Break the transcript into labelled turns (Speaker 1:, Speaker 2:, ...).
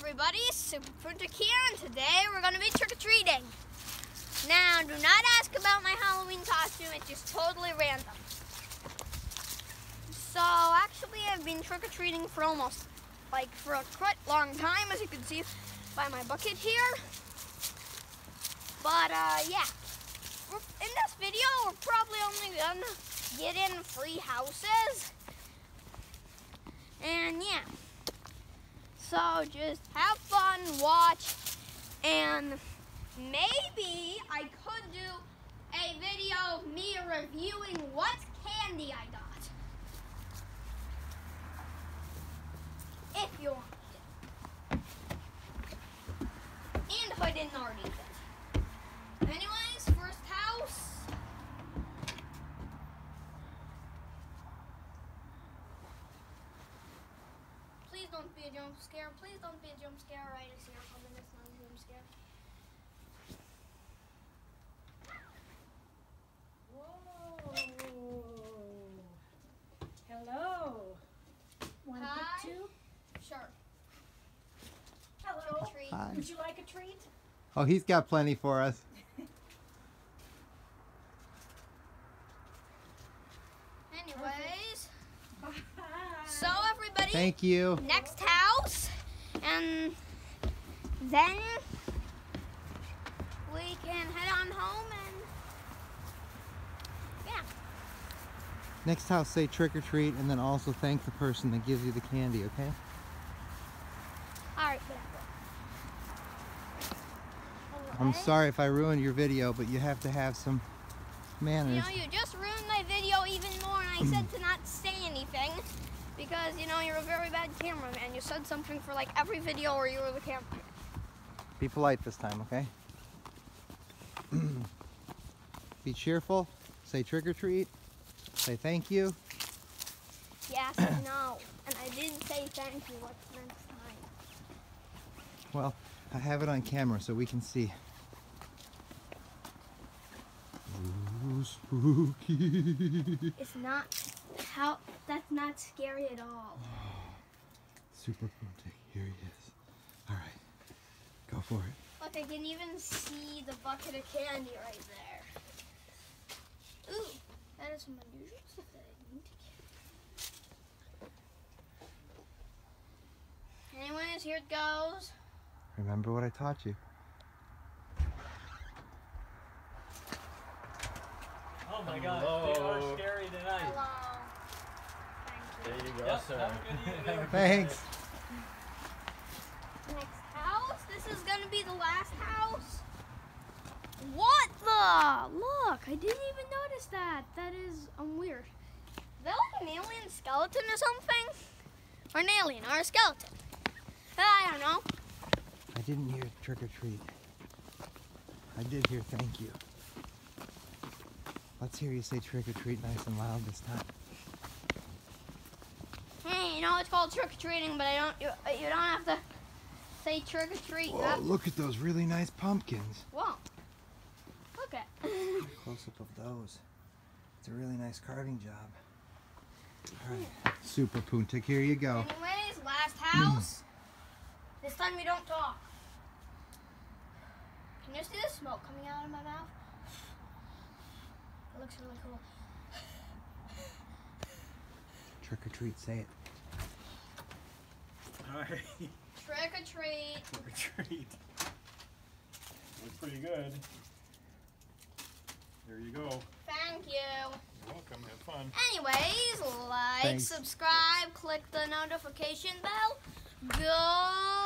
Speaker 1: everybody, Super Poontec here, and today we're going to be trick-or-treating. Now, do not ask about my Halloween costume, it's just totally random. So, actually, I've been trick-or-treating for almost, like, for a quite long time, as you can see by my bucket here. But, uh, yeah. In this video, we're probably only going to get in free houses. And, yeah. So just have fun, watch, and maybe I could do a video of me reviewing what candy I got. If you want. And if I didn't already did. Anyways, first house. Please don't be a jump scare. Please don't be a jump scare. Right, I see her coming. It's not a jump scare.
Speaker 2: Whoa. Hello. Want to
Speaker 1: Hi.
Speaker 2: pick two?
Speaker 1: Sure.
Speaker 2: Hello.
Speaker 3: Hi.
Speaker 2: Would you like a treat?
Speaker 3: Oh, he's got plenty for us.
Speaker 1: Anyways,
Speaker 2: Bye.
Speaker 1: so everybody,
Speaker 3: Thank you.
Speaker 1: next house, and then we can head on home and yeah.
Speaker 3: Next house, say trick or treat, and then also thank the person that gives you the candy, okay?
Speaker 1: All right. whatever.
Speaker 3: I'm sorry if I ruined your video, but you have to have some
Speaker 1: You
Speaker 3: manners.
Speaker 1: know, you just ruined my video even more, and I said to not say anything because you know you're a very bad cameraman. You said something for like every video where you were the camera.
Speaker 3: Be polite this time, okay? Be cheerful. Say trick or treat. Say thank you.
Speaker 1: Yes, no. and I didn't say thank you. What's next time?
Speaker 3: Well, I have it on camera so we can see. Ooh, spooky.
Speaker 1: It's not how. That's not scary at all.
Speaker 3: Super Poontec, here he is. All right, go for it.
Speaker 1: Look, I can even see the bucket of candy right there. Ooh, that is some unusual stuff that I need to get. Anyways, here it goes.
Speaker 3: Remember what I taught you.
Speaker 4: Oh my god, they are scary tonight.
Speaker 1: Hello.
Speaker 4: There
Speaker 1: you.
Speaker 4: you go,
Speaker 5: Yep,
Speaker 4: sir.
Speaker 5: have a good evening.
Speaker 3: Thanks.
Speaker 1: Next house. This is gonna be the last house. What the? Look, I didn't even notice that. That is um, weird. Is that like an alien skeleton or something? Or an alien or a skeleton? I don't know.
Speaker 3: I didn't hear trick or treat. I did hear thank you. Let's hear you say trick or treat nice and loud this time.
Speaker 1: You know it's called trick or treating, but I don't. You, you don't have to say trick or treat.
Speaker 3: Whoa, look at those really nice pumpkins.
Speaker 1: Whoa. Look at.
Speaker 3: Close up of those. It's a really nice carving job. All right, Super Poontec, here you go.
Speaker 1: Anyways, last house. Mm. this time we don't talk. Can you see the smoke coming out of my mouth? It looks really cool.
Speaker 3: Trick or treat, say it.
Speaker 5: Alright,
Speaker 1: Trick or treat.
Speaker 5: retreat. Looks pretty good. There you go.
Speaker 1: Thank you.
Speaker 5: You're welcome. Have fun.
Speaker 1: Anyways, like,
Speaker 3: Thanks.
Speaker 1: subscribe, click the notification bell. Go